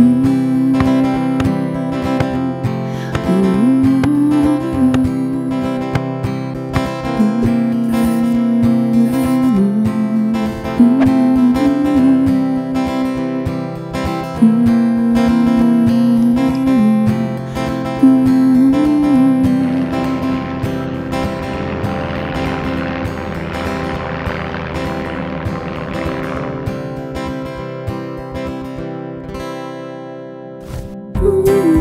Mm-hmm. Ooh.